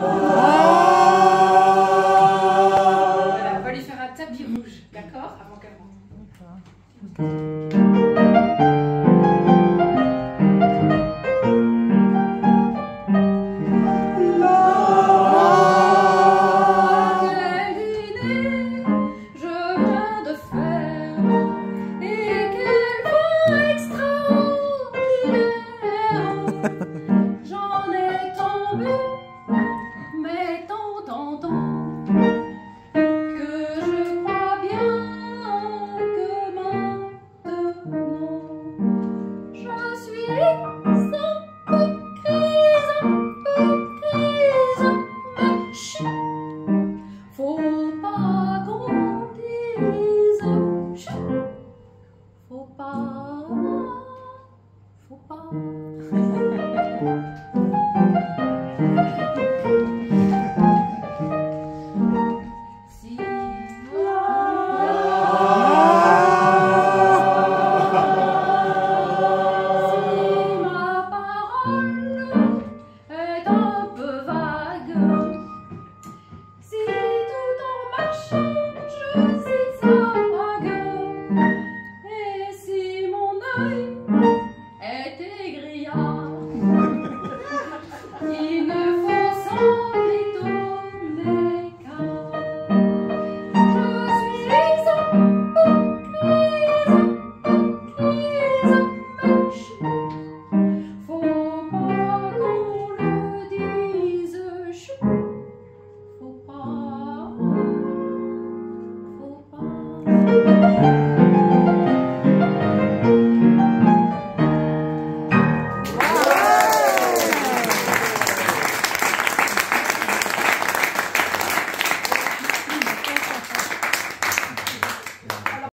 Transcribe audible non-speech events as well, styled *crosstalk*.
Ah. Voilà, on va lui faire un tapis rouge, d'accord Avant qu'elle rentre. Thank *laughs* you.